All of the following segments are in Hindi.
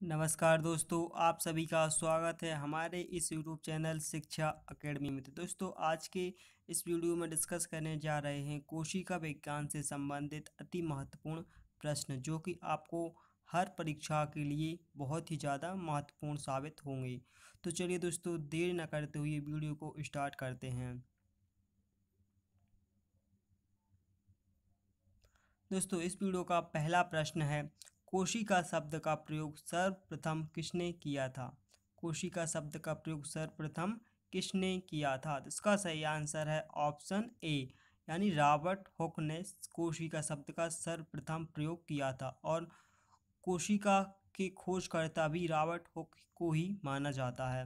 नमस्कार दोस्तों, आप सभी का स्वागत है हमारे इस यूट्यूब चैनल शिक्षा एकेडमी में। तो दोस्तों, आज के इस वीडियो में डिस्कस करने जा रहे हैं कोशिका विज्ञान से संबंधित अति महत्वपूर्ण प्रश्न, जो कि आपको हर परीक्षा के लिए बहुत ही ज़्यादा महत्वपूर्ण साबित होंगे। तो चलिए दोस्तों, देर न करते हुए वीडियो को स्टार्ट करते हैं। दोस्तों, इस वीडियो का पहला प्रश्न है कोशिका शब्द का प्रयोग सर्वप्रथम किसने किया था? कोशिका शब्द का प्रयोग सर्वप्रथम किसने किया था? तो इसका सही आंसर है ऑप्शन ए, यानी रॉबर्ट हुक ने कोशिका शब्द का सर्वप्रथम प्रयोग किया था और कोशिका के खोजकर्ता भी रॉबर्ट हुक को ही माना जाता है।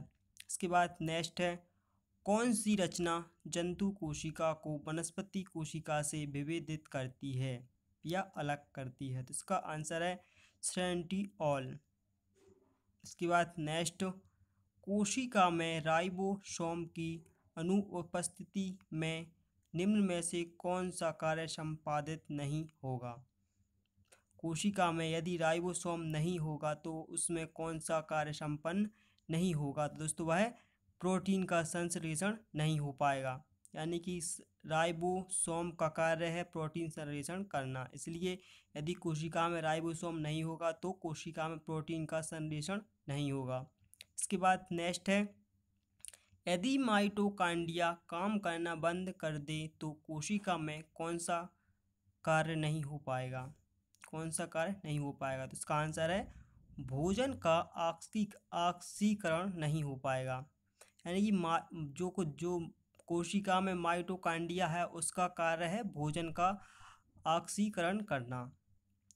इसके बाद नेक्स्ट है, कौन सी रचना जंतु कोशिका को वनस्पति कोशिका से विभेदित करती है या अलग करती है? तो इसका आंसर है ऑल। इसके बाद नेक्स्ट, कोशिका में राइबोसोम की अनुपस्थिति में निम्न में से कौन सा कार्य संपादित नहीं होगा? कोशिका में यदि राइबोसोम नहीं होगा तो उसमें कौन सा कार्य संपन्न नहीं होगा? तो दोस्तों, वह प्रोटीन का संश्लेषण नहीं हो पाएगा। यानी कि राइबोसोम का कार्य है प्रोटीन संश्लेषण करना। इसलिए यदि कोशिका में राइबोसोम नहीं होगा तो कोशिका में प्रोटीन का संश्लेषण नहीं होगा। इसके बाद नेक्स्ट है, यदि माइटोकांडिया काम करना बंद कर दे तो कोशिका में कौन सा कार्य नहीं हो पाएगा? कौन सा कार्य नहीं हो पाएगा? तो इसका आंसर है, भोजन का ऑक्सीकरण नहीं हो पाएगा। यानी कि जो कुछ, जो कोशिका में माइटोकांडिया है, उसका कार्य है भोजन का ऑक्सीकरण करना।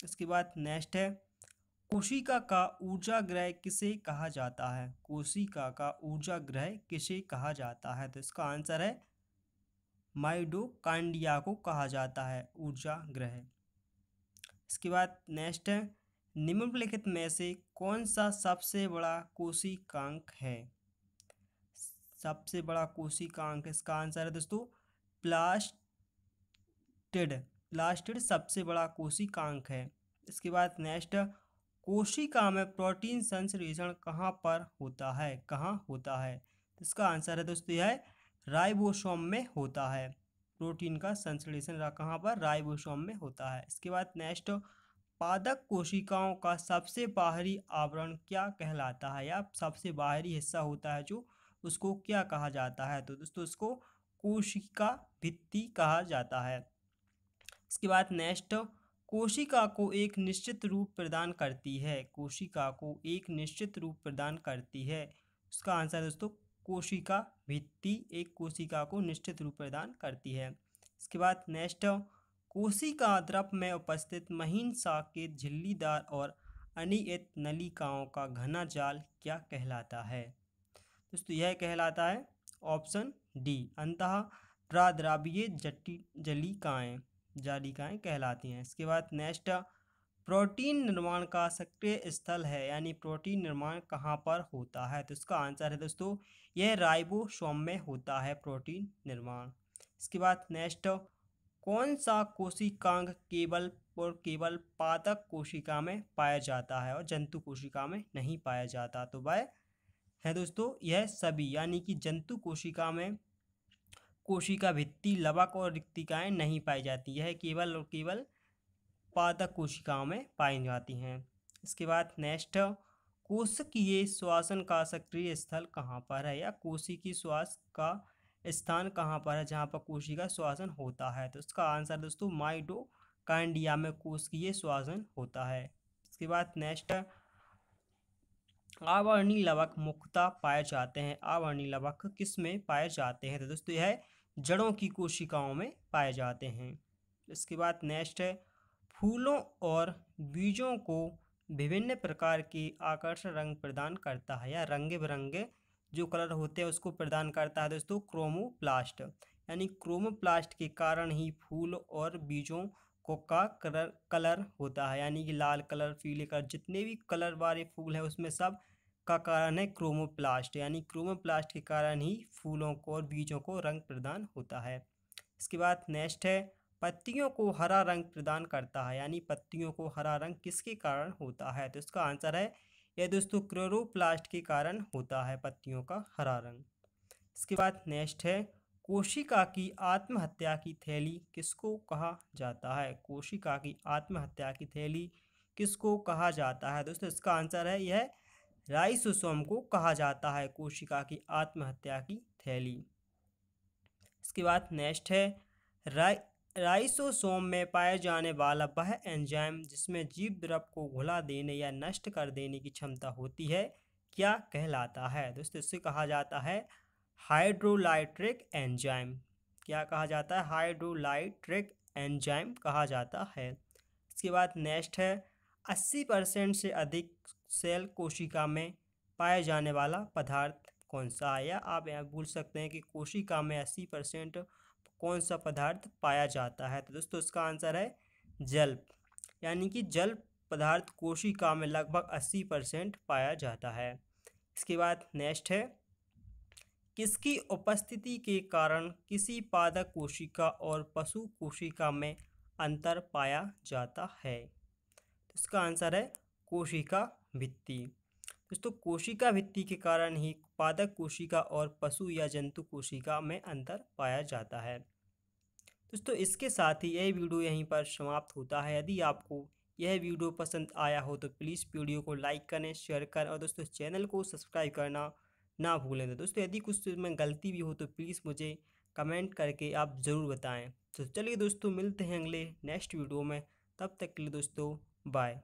इसके बाद नेक्स्ट है, कोशिका का ऊर्जा ग्रह किसे कहा जाता है? कोशिका का ऊर्जा ग्रह किसे कहा जाता है? तो इसका आंसर है माइडोकांडिया को कहा जाता है, ऊर्जा ग्रह। इसके बाद नेक्स्ट है, निम्नलिखित में से कौन सा सबसे बड़ा कोशिकांक है? सबसे बड़ा कोशिकांक इसका आंसर है दोस्तों प्लास्टिड प्लास्टिड सबसे बड़ा कोशिकांक है। इसके बाद नेक्स्ट, कोशिका में प्रोटीन संश्लेषण कहाँ पर होता है? कहाँ होता है? इसका आंसर है दोस्तों, यह राइबोसोम में होता है। प्रोटीन का संश्लेषण कहाँ पर? राइबोसोम में होता है। इसके बाद नेक्स्ट पादक कोशिकाओं का सबसे बाहरी आवरण क्या कहलाता है? या सबसे बाहरी हिस्सा होता है जो उसको क्या कहा जाता है? तो दोस्तों उसको कोशिका भित्ति कहा जाता है। इसके बाद नेक्स्ट, कोशिका को एक निश्चित रूप प्रदान करती है। कोशिका को एक निश्चित रूप प्रदान करती है। उसका आंसर दोस्तों, कोशिका भित्ति, एक कोशिका को निश्चित रूप प्रदान करती है। इसके बाद नेक्स्ट, कोशिका द्रव में उपस्थित महीन साकेत झिल्लीदार और अनियत नलिकाओं का घना जाल क्या कहलाता है? दोस्तों यह कहलाता है ऑप्शन डी, अंतः प्राद्राव्य जटी जलिकाएँ, जालिकाएँ कहलाती हैं। इसके बाद नेक्स्ट, प्रोटीन निर्माण का सक्रिय स्थल है, यानी प्रोटीन निर्माण कहाँ पर होता है? तो इसका आंसर है दोस्तों, यह राइबोसोम में होता है प्रोटीन निर्माण। इसके बाद नेक्स्ट, कौन सा कोशिकांग केवल और केवल पादक कोशिका में पाया जाता है और जंतु कोशिका में नहीं पाया जाता? तो वह है दोस्तों, यह सभी, यानी कि जंतु कोशिका में कोशिका भित्ति लवक और रिक्तिकाएँ नहीं पाई जाती। यह केवल और केवल पादक कोशिकाओं में पाई जाती हैं। इसके बाद नेक्स्ट, कोशिकीय श्वासन का सक्रिय स्थल कहाँ पर है या कोशिकीय श्वास का स्थान कहाँ पर है जहाँ पर कोशिका श्वासन होता है? तो इसका आंसर दोस्तों माइडो कांडिया में कोशिकीय श्वासन होता है। इसके बाद नेक्स्ट आवर्णी लवक मुख्यतः पाए जाते हैं। आवर्णी लवक किसमें पाए जाते हैं? तो दोस्तों, यह जड़ों की कोशिकाओं में पाए जाते हैं। इसके बाद नेक्स्ट है, फूलों और बीजों को विभिन्न प्रकार के आकर्षण रंग प्रदान करता है या रंगे बिरंगे जो कलर होते हैं, उसको प्रदान करता है दोस्तों क्रोमोप्लास्ट यानी क्रोमोप्लास्ट के कारण ही फूल और बीजों को का कलर कलर होता है। यानी कि लाल कलर, पीले कलर, जितने भी कलर वाले फूल हैं, उसमें सब का कारण है क्रोमोप्लास्ट, यानी क्रोमोप्लास्ट के कारण ही फूलों को और बीजों को रंग प्रदान होता है। इसके बाद नेक्स्ट है, पत्तियों को हरा रंग प्रदान करता है, यानी पत्तियों को हरा रंग किसके कारण होता है? तो इसका आंसर है, यह दोस्तों क्लोरोप्लास्ट के कारण होता है, पत्तियों का हरा रंग। इसके बाद नेक्स्ट है, कोशिका की आत्महत्या की थैली किसको कहा जाता है? कोशिका की आत्महत्या की थैली किसको कहा जाता है? दोस्तों इसका आंसर है, यह राइसोसोम को कहा जाता है कोशिका की आत्महत्या की थैली। इसके बाद नेक्स्ट है, राइ, राइसोसोम में पाए जाने वाला वह एंजाइम जिसमें जीव द्रव को घुला देने या नष्ट कर देने की क्षमता होती है, क्या कहलाता है? दोस्तों इससे कहा जाता है हाइड्रोलाइट्रिक एंजाइम। क्या कहा जाता है? हाइड्रोलाइट्रिक एंजाइम कहा जाता है। इसके बाद नेक्स्ट है, अस्सी परसेंट से अधिक सेल कोशिका में पाया जाने वाला पदार्थ कौन सा है? या आप यहाँ भूल सकते हैं कि कोशिका में अस्सी परसेंट कौन सा पदार्थ पाया जाता है? तो दोस्तों, इसका आंसर है जल यानी कि जल पदार्थ कोशिका में लगभग अस्सी परसेंट पाया जाता है। इसके बाद नेक्स्ट है, किसकी उपस्थिति के कारण किसी पादक कोशिका और पशु कोशिका में अंतर पाया जाता है? तो इसका आंसर है कोशिका। भित्ति। दोस्तों कोशिका भित्ति के कारण ही पादक कोशिका और पशु या जंतु कोशिका में अंतर पाया जाता है। दोस्तों इसके साथ ही यह वीडियो यहीं पर समाप्त होता है। यदि आपको यह वीडियो पसंद आया हो तो प्लीज़ वीडियो को लाइक करें, शेयर करें और दोस्तों चैनल को सब्सक्राइब करना ना भूलें। तो दोस्तों यदि कुछ में गलती भी हो तो प्लीज़ मुझे कमेंट करके आप ज़रूर बताएँ। तो चलिए दोस्तों मिलते हैं अगले नेक्स्ट वीडियो में। तब तक के लिए दोस्तों बाय।